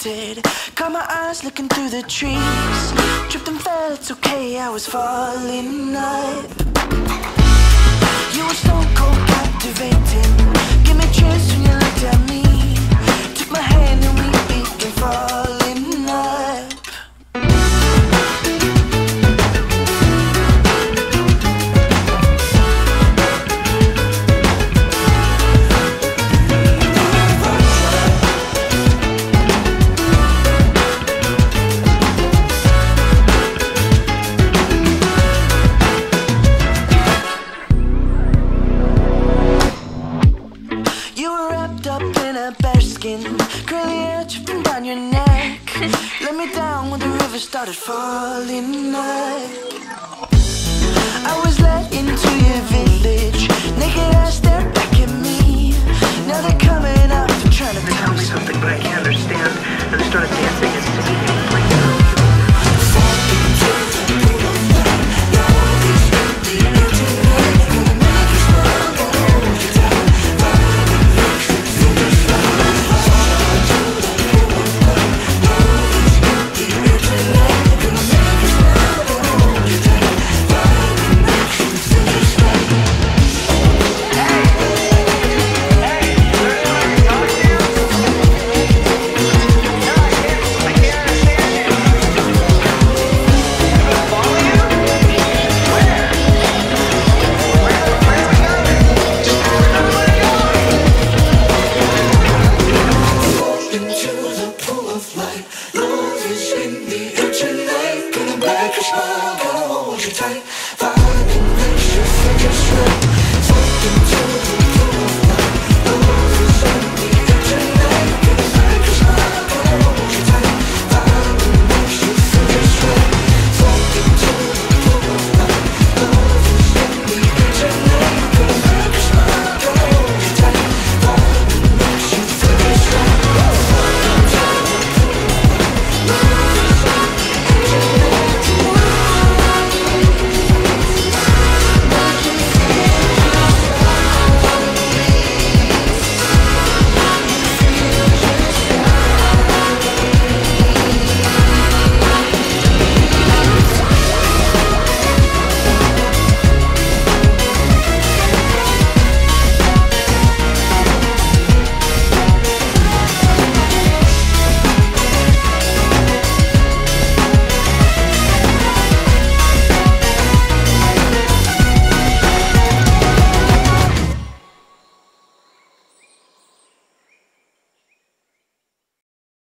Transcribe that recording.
tempted Caught my eyes looking through the trees. Tripped and fell, it's okay, I was falling up bearskin, curly hair dripping down your neck. Let me down when the river started falling. up. I was led into your tight. Vibing makes you feel just right. Float into the